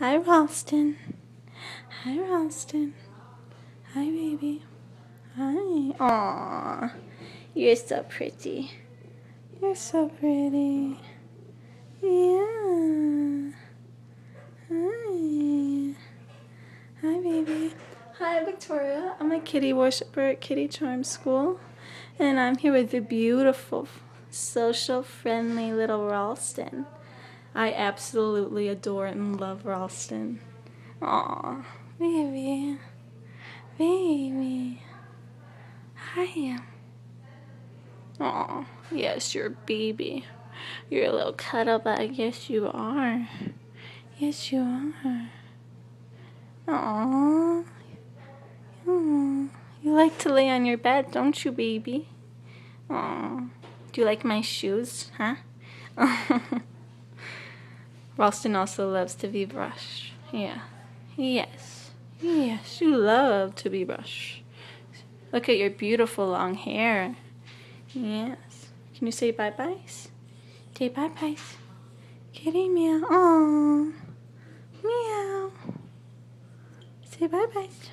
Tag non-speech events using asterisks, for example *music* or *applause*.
Hi, Ralston. Hi, Ralston. Hi, baby. Hi. Aww. You're so pretty. You're so pretty. Yeah. Hi. Hi, baby. Hi, Victoria. I'm a kitty worshiper at Kitty Charm School, and I'm here with the beautiful, social, friendly little Ralston. I absolutely adore and love Ralston. Aw, baby. Baby. Hi. Aw, yes, you're a baby. You're a little cuddle bug. Yes, you are. Yes, you are. Aww. You like to lay on your bed, don't you, baby? Aww. Do you like my shoes, huh? *laughs* Ralston also loves to be brushed. Yeah. Yes. Yes, you love to be brushed. Look at your beautiful long hair. Yes. Can you say bye-byes? Say bye-byes. Kitty meow. Aww. Meow. Say bye-byes.